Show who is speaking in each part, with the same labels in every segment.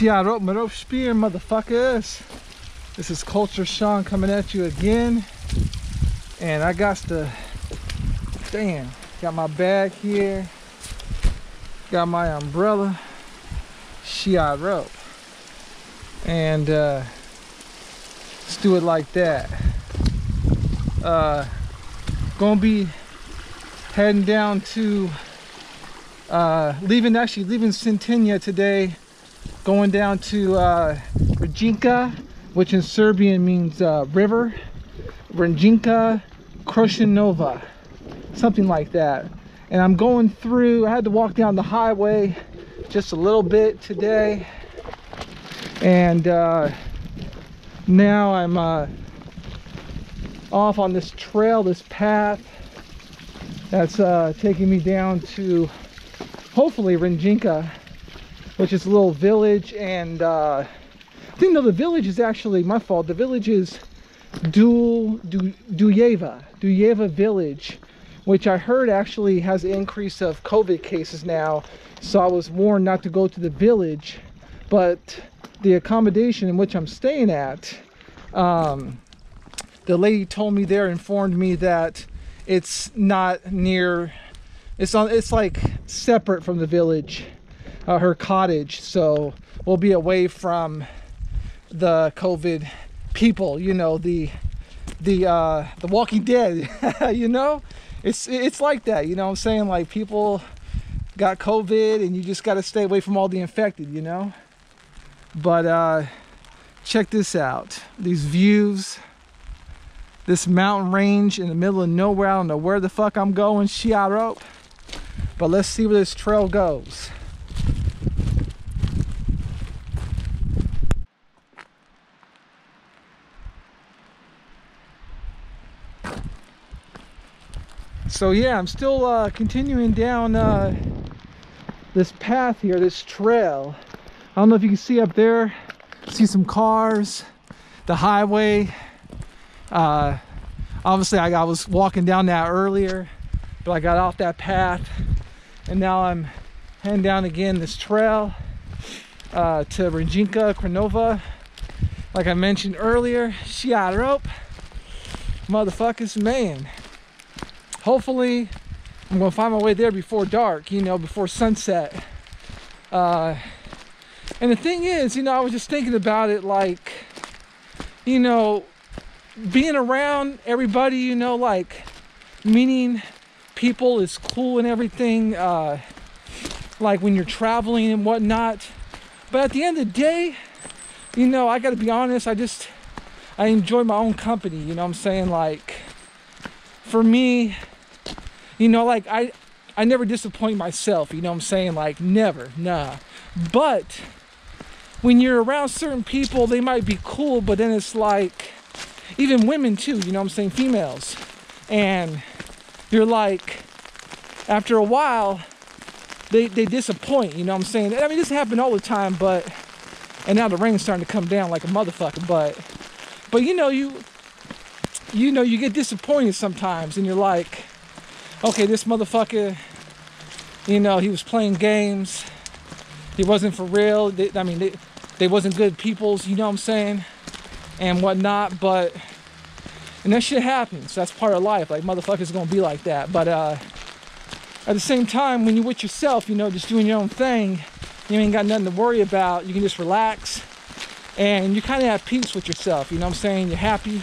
Speaker 1: Shiarot Marop Spear, motherfuckers. This is Culture Sean coming at you again. And I got the, damn, got my bag here. Got my umbrella. Shiarot. And uh, let's do it like that. Uh, gonna be heading down to uh, leaving actually leaving Cetinje today going down to uh, Rajinka which in Serbian means uh, river. Rajinka Kroshinova something like that. And I'm going through I had to walk down the highway just a little bit today. And uh, now I'm uh, off on this trail this path that's uh, taking me down to hopefully Rinjinka, which is a little village. And uh, I think no, the village is actually my fault. The village is Dul du, Dujeva, Dujeva village, which I heard actually has an increase of COVID cases now. So I was warned not to go to the village, but the accommodation in which I'm staying at, um, the lady told me there, informed me that it's not near it's on it's like separate from the village uh, her cottage so we'll be away from the covid people you know the the uh the walking dead you know it's it's like that you know i'm saying like people got covid and you just got to stay away from all the infected you know but uh check this out these views this mountain range in the middle of nowhere. I don't know where the fuck I'm going, Shiarop. But let's see where this trail goes. So yeah, I'm still uh, continuing down uh, this path here, this trail. I don't know if you can see up there, see some cars, the highway, uh, obviously, I, I was walking down that earlier, but I got off that path, and now I'm heading down again this trail uh, to Rajinka Krenova. Like I mentioned earlier, she out rope, motherfuckers, man. Hopefully, I'm gonna find my way there before dark, you know, before sunset. Uh, and the thing is, you know, I was just thinking about it like, you know, being around everybody, you know, like meeting people is cool and everything. Uh, like when you're traveling and whatnot. But at the end of the day, you know, I got to be honest. I just I enjoy my own company. You know, what I'm saying like for me, you know, like I I never disappoint myself. You know, I'm saying like never, nah. But when you're around certain people, they might be cool, but then it's like even women too, you know what I'm saying, females. And you're like, after a while, they, they disappoint, you know what I'm saying? I mean, this happens all the time, but, and now the rain's starting to come down like a motherfucker, but, but you know, you, you know, you get disappointed sometimes and you're like, okay, this motherfucker, you know, he was playing games. He wasn't for real. They, I mean, they, they wasn't good peoples, you know what I'm saying? And whatnot, but and that shit happens. That's part of life. Like motherfuckers gonna be like that. But uh, at the same time, when you're with yourself, you know, just doing your own thing, you ain't got nothing to worry about. You can just relax and you kind of have peace with yourself. You know what I'm saying? You're happy,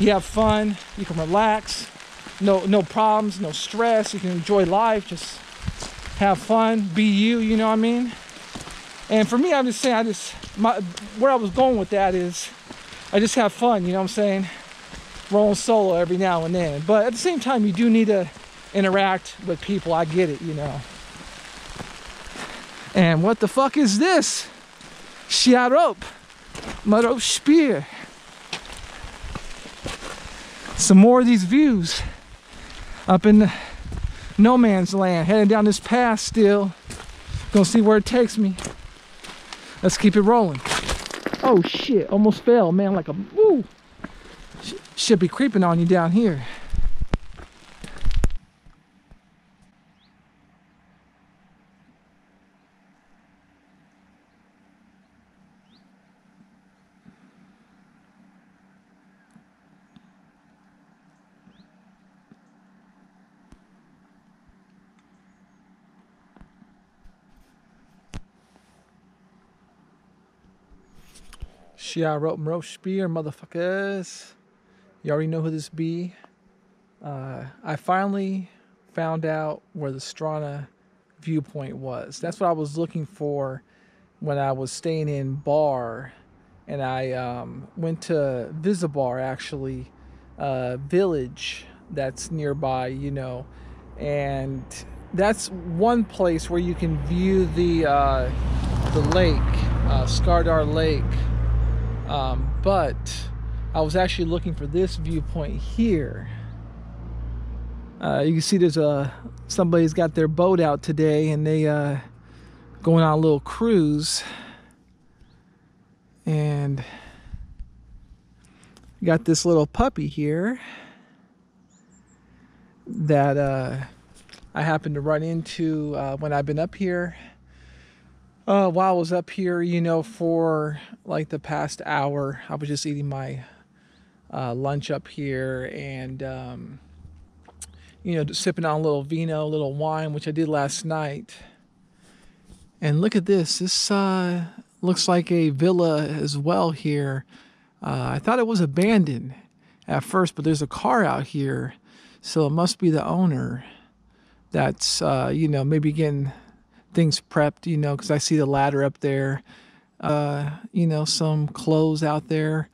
Speaker 1: you have fun, you can relax, no no problems, no stress. You can enjoy life, just have fun, be you. You know what I mean? And for me, I'm just saying, I just my where I was going with that is, I just have fun. You know what I'm saying? rolling solo every now and then. But at the same time, you do need to interact with people. I get it, you know. And what the fuck is this? Shiarop. Marop Spear. Some more of these views up in no man's land. Heading down this path still. Gonna see where it takes me. Let's keep it rolling. Oh shit, almost fell, man, like a woo should be creeping on you down here. Shia Rope Spear, motherfuckers. You already know who this be. Uh, I finally found out where the Strana viewpoint was. That's what I was looking for when I was staying in Bar, and I um, went to Visibar actually, village that's nearby, you know, and that's one place where you can view the uh, the lake, uh, Skardar Lake. Um, but I was actually looking for this viewpoint here. Uh, you can see there's a somebody's got their boat out today, and they uh, going on a little cruise, and got this little puppy here that uh, I happened to run into uh, when I've been up here. Uh, while I was up here, you know, for like the past hour, I was just eating my uh, lunch up here and, um, you know, sipping on a little vino, a little wine, which I did last night. And look at this. This uh, looks like a villa as well here. Uh, I thought it was abandoned at first, but there's a car out here so it must be the owner that's, uh, you know, maybe getting things prepped, you know, because I see the ladder up there, uh, you know, some clothes out there,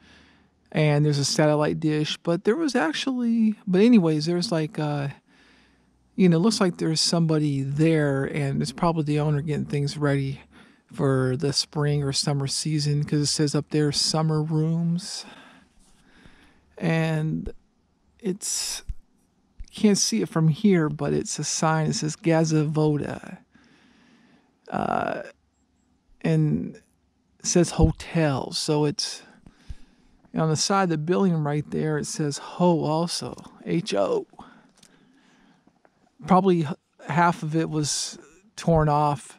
Speaker 1: and there's a satellite dish. But there was actually, but anyways, there's like, uh, you know, looks like there's somebody there, and it's probably the owner getting things ready for the spring or summer season because it says up there summer rooms. And it's can't see it from here, but it's a sign. It says Gazavoda. Uh, and says hotel. So it's on the side of the building right there, it says Ho also. H O. Probably half of it was torn off.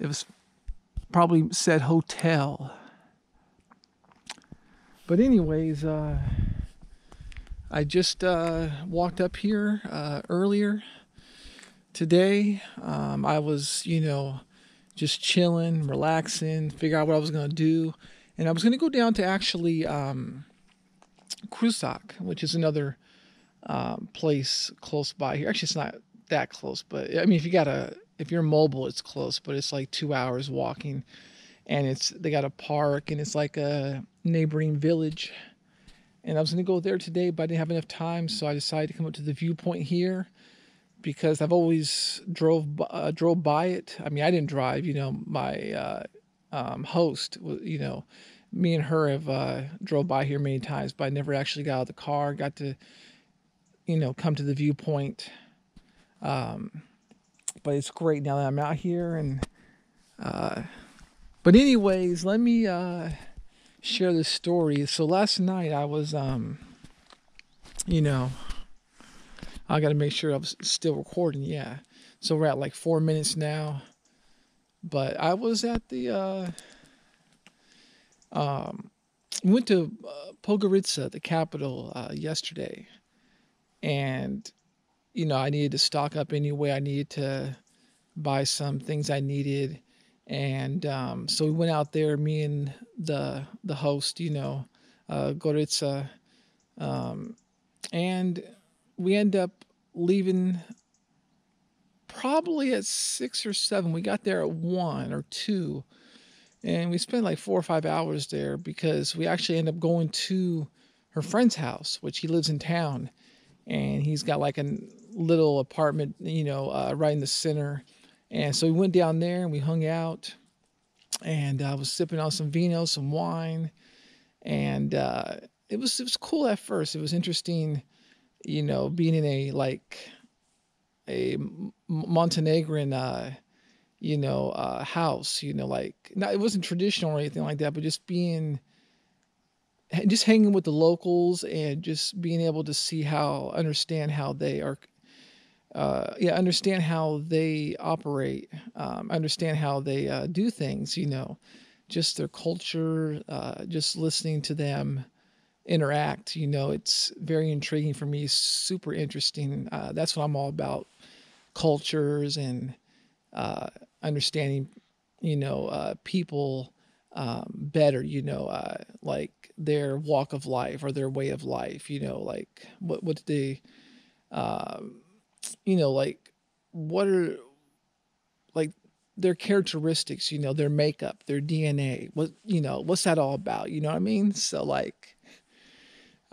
Speaker 1: It was probably said hotel. But, anyways, uh, I just uh, walked up here uh, earlier today. Um, I was, you know, just chilling, relaxing, figure out what I was going to do. And I was going to go down to actually um, Krusak, which is another um, place close by here. Actually, it's not that close, but I mean, if you got a, if you're mobile, it's close, but it's like two hours walking. And it's, they got a park and it's like a neighboring village and I was going to go there today, but I didn't have enough time, so I decided to come up to the viewpoint here because I've always drove uh, drove by it. I mean, I didn't drive. You know, my uh, um, host, you know, me and her have uh, drove by here many times, but I never actually got out of the car. Got to, you know, come to the viewpoint. Um, but it's great now that I'm out here and. Uh, but anyways, let me uh, share this story. So last night I was, um, you know, I got to make sure I was still recording. Yeah. So we're at like four minutes now. But I was at the, uh, um, went to uh, Podgorica, the capital, uh, yesterday. And, you know, I needed to stock up anyway. I needed to buy some things I needed and um, so we went out there, me and the the host, you know, uh, Gorica, um, and we end up leaving probably at six or seven. We got there at one or two, and we spent like four or five hours there because we actually end up going to her friend's house, which he lives in town, and he's got like a little apartment, you know, uh, right in the center and so we went down there and we hung out, and I was sipping on some vino, some wine, and uh, it was it was cool at first. It was interesting, you know, being in a like a Montenegrin, uh, you know, uh, house. You know, like not it wasn't traditional or anything like that, but just being just hanging with the locals and just being able to see how understand how they are uh, yeah, understand how they operate, um, understand how they uh, do things, you know, just their culture, uh, just listening to them interact, you know, it's very intriguing for me, super interesting. Uh, that's what I'm all about cultures and uh, understanding, you know, uh, people um, better, you know, uh, like their walk of life or their way of life, you know, like what what they, um, you know, like what are like their characteristics, you know, their makeup, their DNA, what you know, what's that all about? You know what I mean? So like,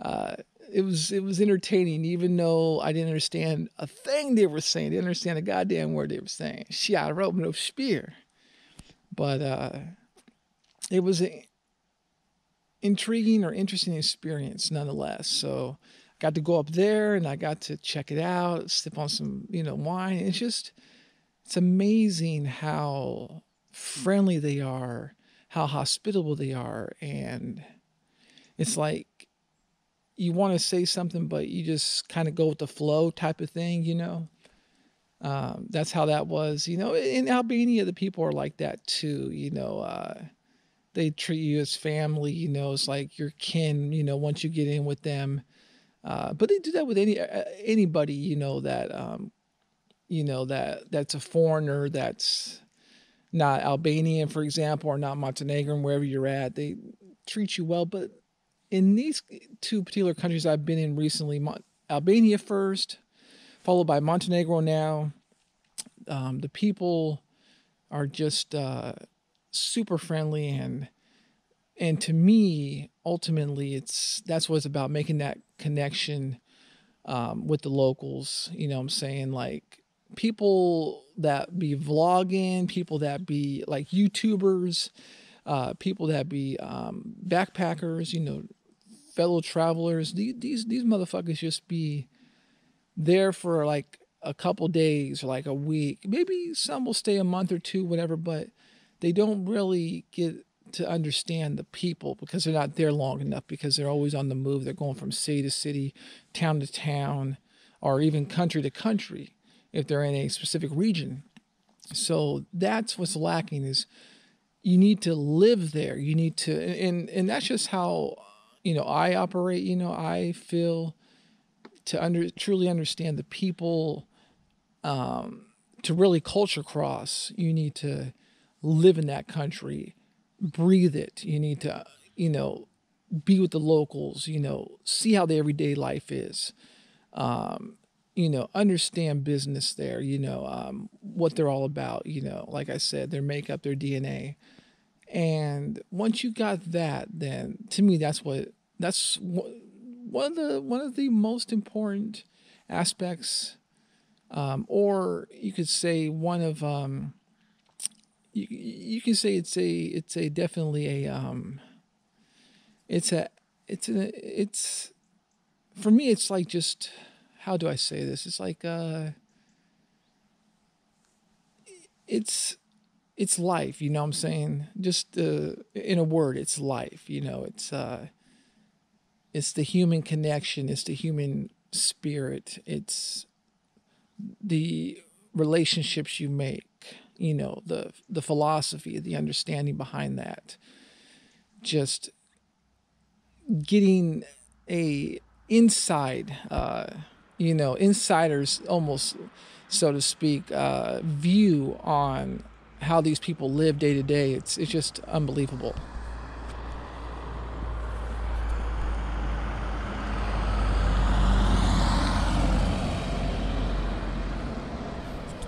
Speaker 1: uh, it was it was entertaining, even though I didn't understand a thing they were saying. Didn't understand a goddamn word they were saying. Shit, I wrote no spear, but uh it was an intriguing or interesting experience nonetheless. So I got to go up there and I got to check it out, sip on some, you know, wine. It's just, it's amazing how friendly they are, how hospitable they are. And it's like you want to say something, but you just kind of go with the flow type of thing, you know? Um, that's how that was, you know. In Albania, the people are like that too, you know. Uh, they treat you as family, you know, it's like your kin, you know, once you get in with them. Uh, but they do that with any anybody, you know, that um, you know that that's a foreigner that's not Albanian, for example, or not Montenegrin, wherever you're at. They treat you well, but in these two particular countries I've been in recently, Albania first, followed by Montenegro now. Um, the people are just uh, super friendly and and to me ultimately it's that's what it's about making that connection um, with the locals you know i'm saying like people that be vlogging people that be like youtubers uh, people that be um, backpackers you know fellow travelers these, these these motherfuckers just be there for like a couple days or like a week maybe some will stay a month or two whatever but they don't really get to understand the people because they're not there long enough because they're always on the move. They're going from city to city, town to town, or even country to country if they're in a specific region. So that's what's lacking is you need to live there. You need to and and that's just how you know I operate, you know, I feel to under truly understand the people um to really culture cross, you need to live in that country, breathe it. You need to, you know, be with the locals, you know, see how the everyday life is. Um, you know, understand business there, you know, um, what they're all about, you know, like I said, their makeup, their DNA. And once you got that, then to me, that's what, that's one of the, one of the most important aspects, um, or you could say one of, um, you, you can say it's a it's a definitely a um it's a it's a it's for me it's like just how do I say this? It's like uh it's it's life, you know what I'm saying? Just uh, in a word, it's life, you know, it's uh it's the human connection, it's the human spirit, it's the relationships you make you know the the philosophy the understanding behind that just getting a inside uh, you know insiders almost so to speak uh, view on how these people live day to day it's it's just unbelievable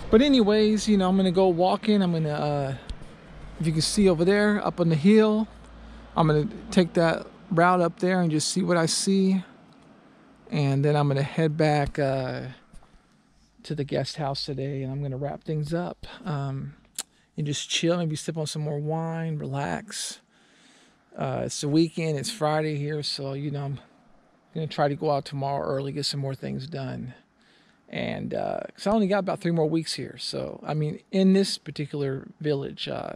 Speaker 1: But anyways, you know, I'm gonna go walking. I'm gonna, uh, if you can see over there, up on the hill, I'm gonna take that route up there and just see what I see. And then I'm gonna head back uh, to the guest house today and I'm gonna wrap things up um, and just chill, maybe sip on some more wine, relax. Uh, it's the weekend, it's Friday here, so you know, I'm gonna try to go out tomorrow early, get some more things done and because uh, I only got about three more weeks here, so I mean, in this particular village, uh,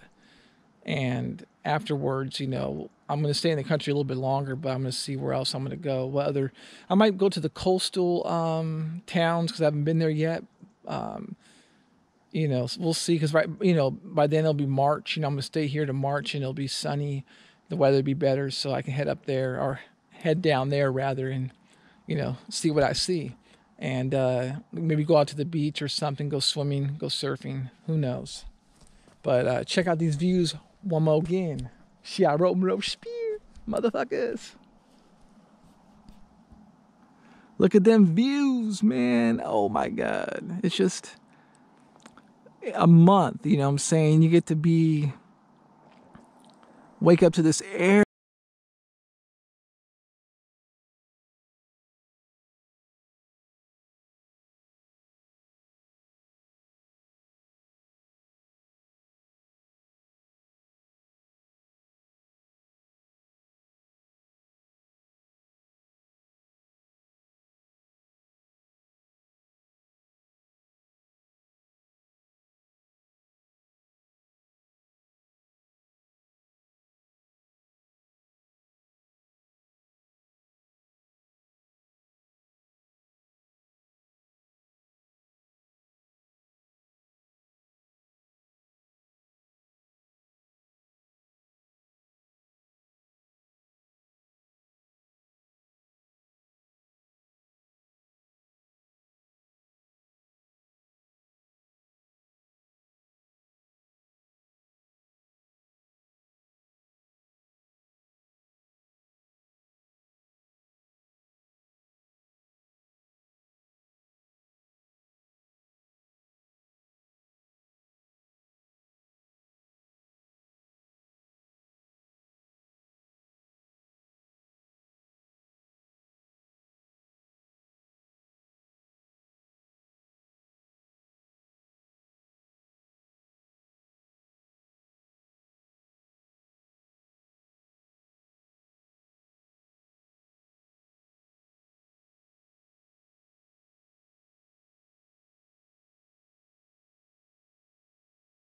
Speaker 1: and afterwards, you know, I'm going to stay in the country a little bit longer, but I'm going to see where else I'm going to go. What other? I might go to the coastal um, towns because I haven't been there yet. Um, you know, we'll see. Because right, you know, by then it'll be March. You know, I'm going to stay here to March, and it'll be sunny. The weather will be better, so I can head up there or head down there rather, and you know, see what I see and uh, maybe go out to the beach or something, go swimming, go surfing. Who knows? But uh, check out these views one more again. Wrote Robespierre, motherfuckers. Look at them views, man. Oh my God. It's just a month, you know what I'm saying? You get to be, wake up to this air.